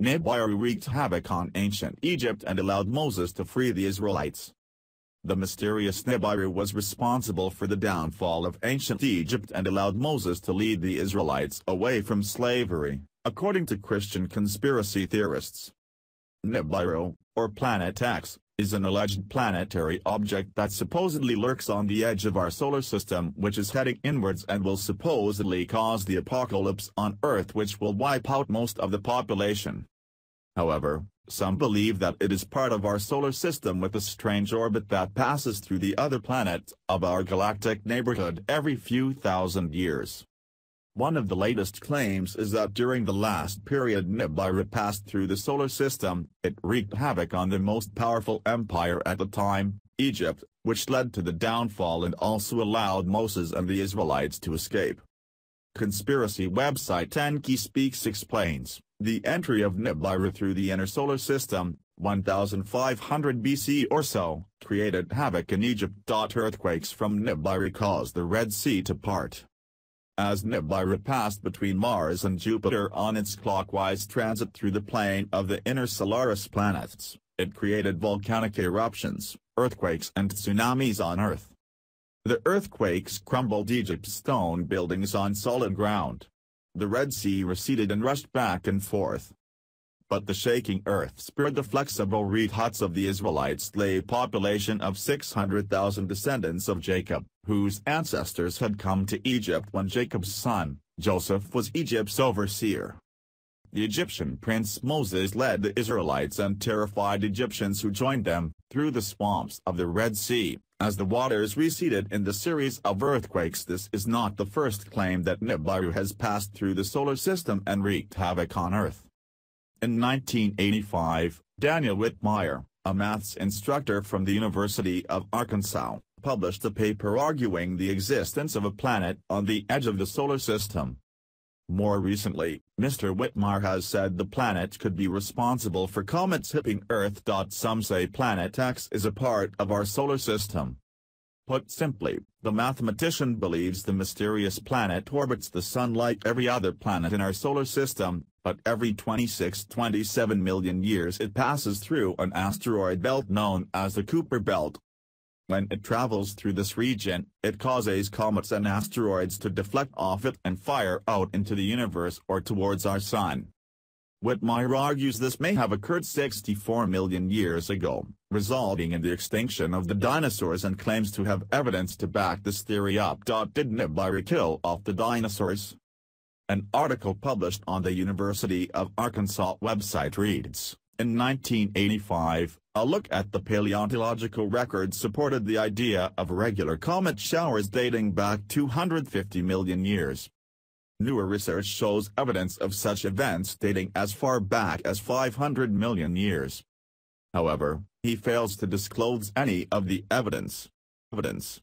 Nibiru wreaked havoc on ancient Egypt and allowed Moses to free the Israelites. The mysterious Nibiru was responsible for the downfall of ancient Egypt and allowed Moses to lead the Israelites away from slavery, according to Christian conspiracy theorists. Nibiru, or Planet X, is an alleged planetary object that supposedly lurks on the edge of our solar system which is heading inwards and will supposedly cause the apocalypse on Earth which will wipe out most of the population. However, some believe that it is part of our solar system with a strange orbit that passes through the other planets of our galactic neighborhood every few thousand years. One of the latest claims is that during the last period Nibiru passed through the solar system, it wreaked havoc on the most powerful empire at the time, Egypt, which led to the downfall and also allowed Moses and the Israelites to escape. Conspiracy website Enki Speaks explains, the entry of Nibiru through the inner solar system, 1500 BC or so, created havoc in Egypt. Earthquakes from Nibiru caused the Red Sea to part. As Nibiru passed between Mars and Jupiter on its clockwise transit through the plane of the inner Solaris planets, it created volcanic eruptions, earthquakes and tsunamis on Earth. The earthquakes crumbled Egypt's stone buildings on solid ground. The Red Sea receded and rushed back and forth. But the shaking earth spared the flexible reed huts of the Israelite slave population of 600,000 descendants of Jacob, whose ancestors had come to Egypt when Jacob's son, Joseph was Egypt's overseer. The Egyptian prince Moses led the Israelites and terrified Egyptians who joined them, through the swamps of the Red Sea, as the waters receded in the series of earthquakes this is not the first claim that Nibiru has passed through the solar system and wreaked havoc on Earth. In 1985, Daniel Whitmire, a maths instructor from the University of Arkansas, published a paper arguing the existence of a planet on the edge of the solar system. More recently, Mr. Whitmire has said the planet could be responsible for comets hitting Earth. Some say Planet X is a part of our solar system. Put simply, the mathematician believes the mysterious planet orbits the Sun like every other planet in our solar system, but every 26-27 million years it passes through an asteroid belt known as the Kuiper Belt. When it travels through this region, it causes comets and asteroids to deflect off it and fire out into the universe or towards our sun. Whitmire argues this may have occurred 64 million years ago, resulting in the extinction of the dinosaurs and claims to have evidence to back this theory up. Did Nibiru kill off the dinosaurs? An article published on the University of Arkansas website reads, in 1985, a look at the paleontological record supported the idea of regular comet showers dating back 250 million years. Newer research shows evidence of such events dating as far back as 500 million years. However, he fails to disclose any of the evidence. Evidence